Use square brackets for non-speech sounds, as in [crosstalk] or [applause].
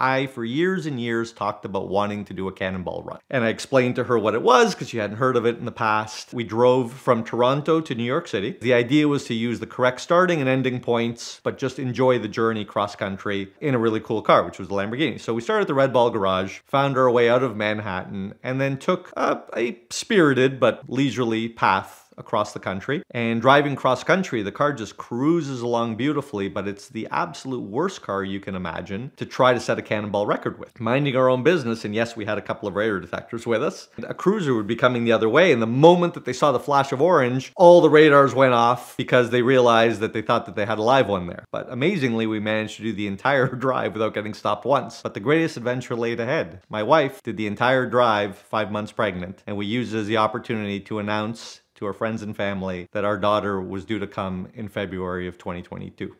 I, for years and years, talked about wanting to do a cannonball run. And I explained to her what it was because she hadn't heard of it in the past. We drove from Toronto to New York City. The idea was to use the correct starting and ending points, but just enjoy the journey cross country in a really cool car, which was the Lamborghini. So we started at the Red Ball Garage, found our way out of Manhattan, and then took a, a spirited but leisurely path across the country. And driving cross country, the car just cruises along beautifully, but it's the absolute worst car you can imagine to try to set a cannonball record with. Minding our own business, and yes, we had a couple of radar detectors with us, a cruiser would be coming the other way. And the moment that they saw the flash of orange, all the radars went off because they realized that they thought that they had a live one there. But amazingly, we managed to do the entire [laughs] drive without getting stopped once. But the greatest adventure laid ahead. My wife did the entire drive five months pregnant, and we used it as the opportunity to announce to our friends and family that our daughter was due to come in February of 2022.